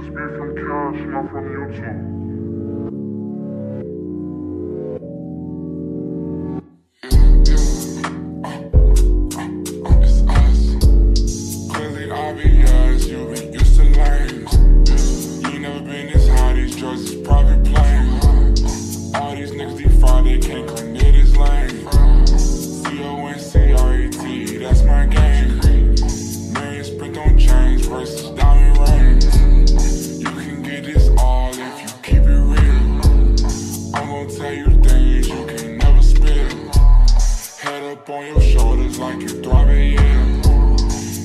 this beat from Cash, not from YouTube. Obvious, you been used to lanes. You never been this high, these drugs is your shoulders like you thriving, yeah.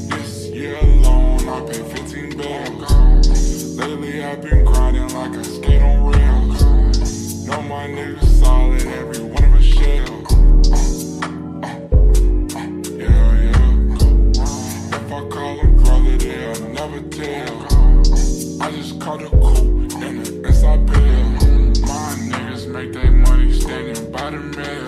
This year alone, I paid 15 bills. Lately, I've been grinding like I skate on rails. Know my niggas solid, every one of a shell. Yeah, yeah. If I call brother, they'll never tell. I just caught a coupe in the inside bill. My niggas make their money standing by the mill.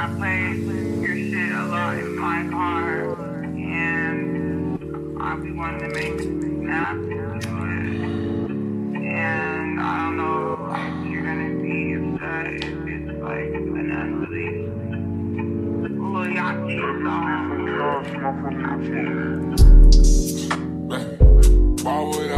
I play your shit a lot in my car, and I be wanting to make snaps to it. And I don't know if you're gonna be upset if it's like an unreleased Lil Yachty song. Why would I?